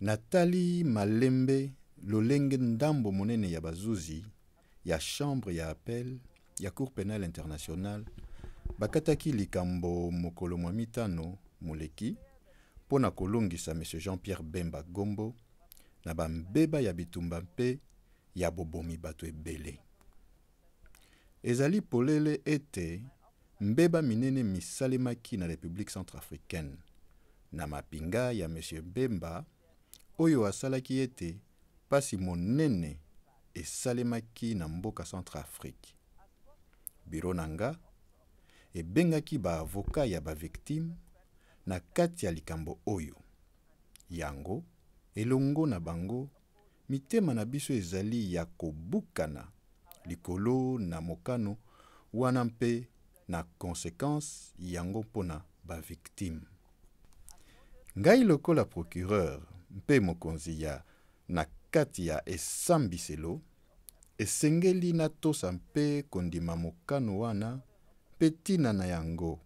Natali malembe lolenge ndambo monene ya bazuzi ya Chambre ya appel ya Cour penale internationale bakataki likambo mokolo mwa mitano moleki mpo na kolongisa M. Jean-Pierre Bemba Gombo na bambeba ya bitumba mpe ya bobomi bato ebele. Ezali polele ete Mbeba minene misalemaki na Republique centrafricaine na mapinga ya Monsieur Bemba oyo asalaki ete pasi monene esalemaki na mboka Centrafrique. Bureau na nga ebengaki ba avocats ya ba victimes na kati ya likambo oyo. yango, elongo na bango, mitema na biso ezali ya kobukana likolo na mokano wana mpe na consequence yango mpo na ba victimes. Ngai lokola procureur mpe mokonzi ya na kati ya esambiselo, esengeli natosa mpe kondima mokano wana mpe ntina na yango,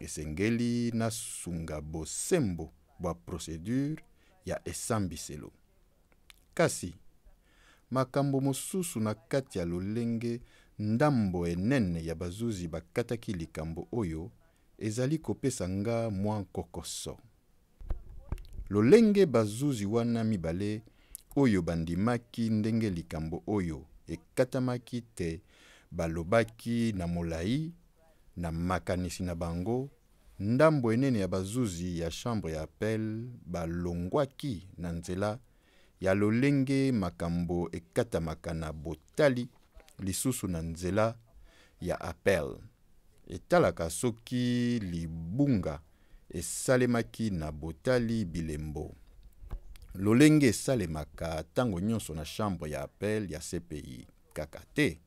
Esengeli nasunga bosembo bwa procedure ya esambiselo. Kasi, makambo mosusu na kati ya lolenge ndambo enene ya bazuzi bakataki likambo oyo ezali kopesa nga mwa nkokoso. Lolenge bazuzi wana mibale oyo bandimaki ndenge likambo oyo ekatamaki te balobaki na molai, na makanisi na bango, ndambo enene ya bazuzi ya Chambre ya Appel balongwaki na nzela ya lolenge makambo ekatamaka na botali lisusu na nzela ya appel etalaka soki libunga esalemaki na botali bilembo, lolenge esalemaka ntango nyonso na chambre ya appel ya CPI kaka te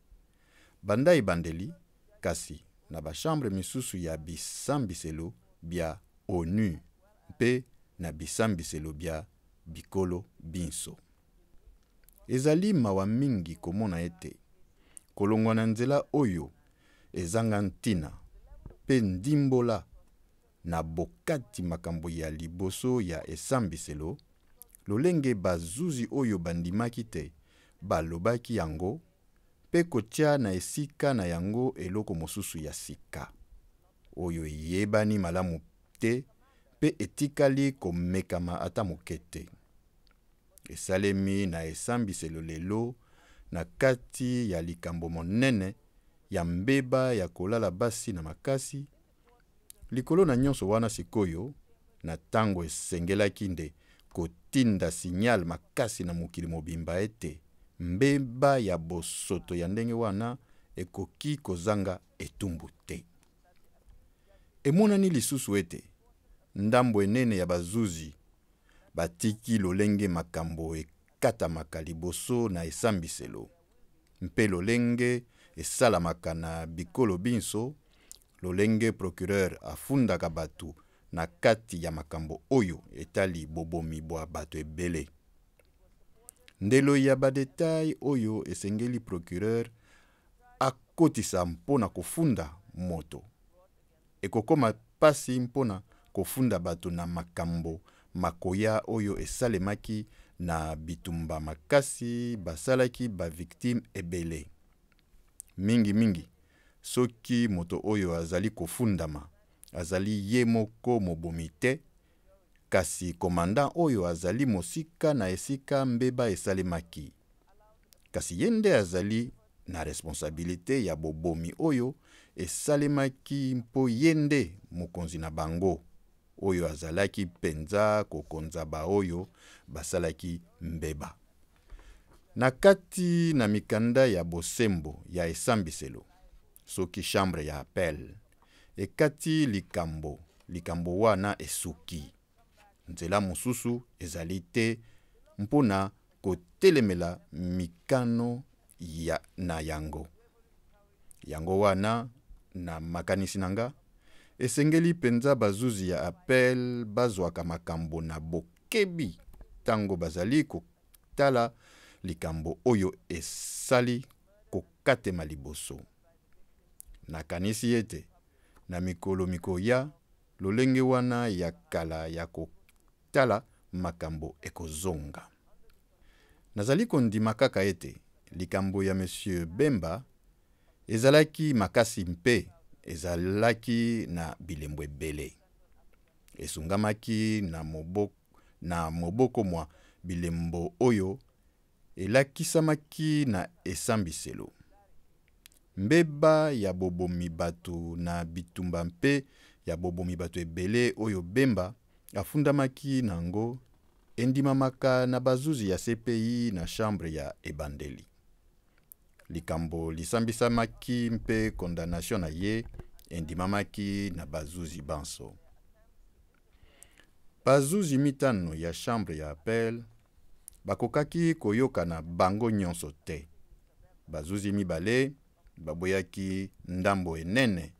banda ebandeli kasi na ba chambres misusu ya bisambiselo bya onu. mpe na bisambiselo bya bikolo binso. Ezali mawa mingi komona ete kolongwa na nzela oyo ezanga ntina mpe ndimbola na bokati makambo ya liboso ya esambiselo, lolenge bazuzi oyo bandimaki te balobaki yango, mpe kotya na esika na yango eloko mosusu ya sika. oyo eyebani malamu te mpe etikali komekama ata moke te. Esalemi na esambiselo lelo na kati ya likambo monene ya mbeba ya kolala basi na makasi, likolo na nyonso wana sikoyo, na ntango esengelaki nde kotinda signal makasi na mokili mobimba ete mbeba ya bosoto ya ndenge wana ekoki kozanga etumbu te. Emonani lisusu ete ndambo enene ya bazuzi batiki lolenge makambo ekatamaka liboso na esambiselo mpe lolenge esalamaka na bikolo binso, lolenge procureur afundaka bato na kati ya makambo oyo etali bobomi bwa bato ebele. Ndelo ya ba details oyo esengeli procureur akotisa mpo na kofunda moto. Ekokoma mpasi mpo na kofunda bato na makambo makoya oyo esalemaki na bitumba makasi basalaki ba victimes ebele. Mingi mingi, soki moto oyo azali kofundama azali ye moko mobomi te, Kasi commandant oyo azali mosika na esika mbeba esalemaki. Kasi ye nde azali na responsabilite ya bobomi oyo esalemaki mpo ye nde mokonzi na bango, oyo azalaki mpenza kokonza baoyo basalaki mbeba. Na kati na mikanda ya bosembo ya esambiselo, Soki chambre ya appel ekati likambo, likambo wana esuki. Nzela mosusu ezali te mpo na kotelemela mikano ya, na yango. Yango wana, na makanisi na nga, esengeli mpenza bazuzi ya appel bazwaka makambo na bokebi ntango bazali kotala likambo oyo esali kokatema liboso. Nakanisi ete na mikolo mikoya, lolenge wana ya kala ya kotala makambo ekozonga. Nazali kondima kaka ete likambo ya Monsieur Bemba ezalaki makasi mpe ezalaki na bilembo ebele. Esungamaki na moboko mwa bilembo oyo Elakisamaki na esambiselo. Mbeba ya bobomi bato na bitumba mpe ya bobomi bato ebele oyo Bemba afundamaki na yango endimamaka na bazuzi ya CPI na Chambre ya ebandeli. Likambo lisambisamaki mpe condamnation na ye endimamaki na bazuzi banso. Bazuzi mitano ya Chambre ya appel Bakokaki koyokana bango nyonso te. Bazuzi mibale baboyaki ndambo enene,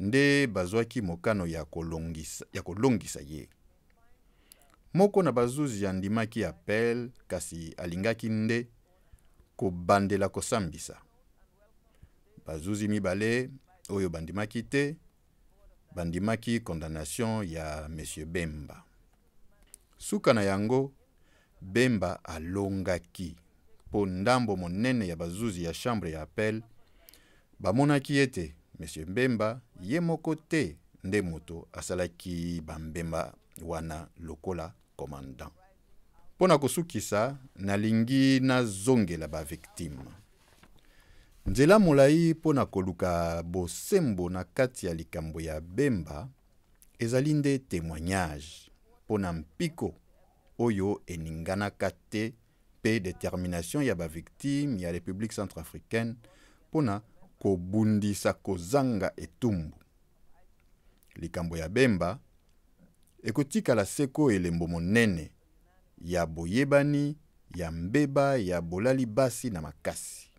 nde bazwaki mokano ya kolongisa, ya kolongisa ye. Moko na bazuzi andimaki appel kasi alingaki nde kobandela kosambisa. Bazuzi mibale oyo bandimaki te bandimaki condamnation ya Monsieur Bemba. Suka na yango, Bemba alongaki mpo ndambo monene ya bazuzi ya Chambre ya Appel bamonaki ete Monsieur Bemba ye moko te nde moto asalaki bambemba wana lokola Commandant. Mpo na kosukisa, nalingi nazongela bavictime. Nzela molai mpo na koluka bosembo na kati ya likambo ya Bemba ezali nde temoignage mpo na mpiko oyo eninganaka te mpe determination ya bavictime ya Republique centrafricaine mpo na kobundisa kozanga etumbu. Likambo ya Bemba Ekotikala seko elembo monene ya boyebani ya mbeba ya bolali basi na makasi,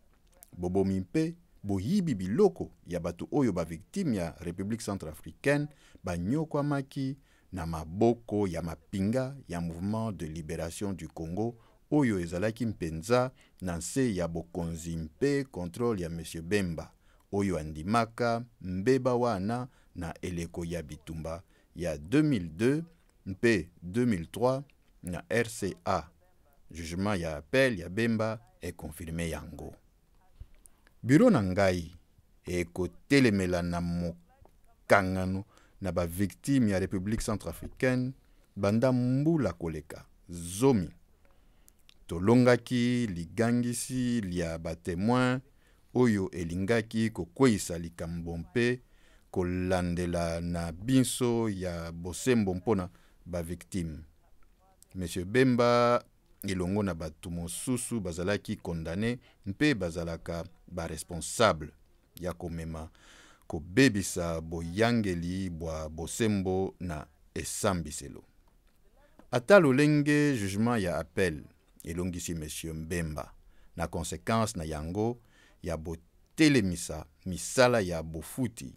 bobomi mpe boyibi biloko ya bato oyo ba victimes ya Republique centrafricaine banyokwamaki na maboko ya mapinga ya Mouvement de liberation du Congo oyo ezalaki mpenza na nse ya bokonzi mpe controle ya Monsieur Bemba, oyo andimaka mbeba wana na eleko ya bitumba ya 2002 mpe 2003 na RCA. Jugement ya appel ya Bemba ekonfirme yango. Biro na ngai ekotelemela na mokangano na bavictime ya Republique centrafricaine banda mbula koleka zomi. Tolongaki ligangisi lya batemoin oyo elingaki kokweisa likambo mpe kolandela na binso ya bosembo mpo na ba victimes. Monsieur Bemba elongo na bato mosusu bazalaki condamne mpe bazalaka ba responsable ya komema kobebisa boyangeli bwa bosembo na esambiselo. Ata lolenge jugement ya appel elongisi Monsieur Mbemba, na consequence na yango ya botelemisa misala ya bofuti,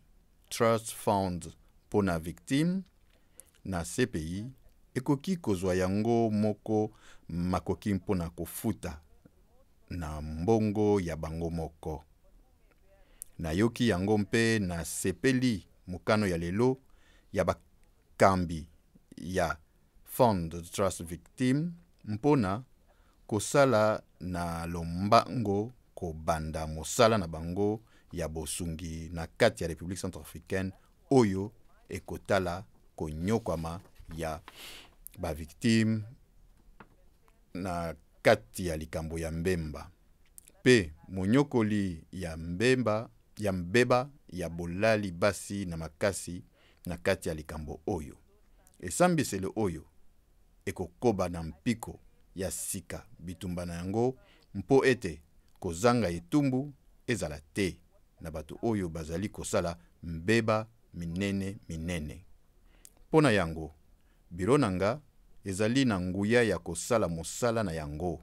Trust Fund mpo na victimes, na CPI, ekoki kozwa yango moko makoki mpo na kofuta na mbongo ya bango moko. Nayoki yango mpe nasepeli mokano ya lelo ya bakambi ya Fund to Trust Victim mpo na kosala na lombango kobanda mosala na bango ya bosungi na kati ya Republique centrafricaine oyo ekotala konyokwama ya bavictime na kati ya likambo ya mbemba mpe monyokoli ya mbemba ya mbeba ya bolali basi na makasi na kati ya likambo oyo. Esambiseli oyo ekokoba na mpiko ya sika bitumba na yango mpo ete kozanga etumbu ezala te na bato oyo bazali kosala mbeba minene minene. Mpo na yango, biro na nga ezali na nguya ya kosala mosala na yango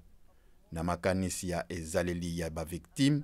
na makanisi ya ezaleli ya bavictime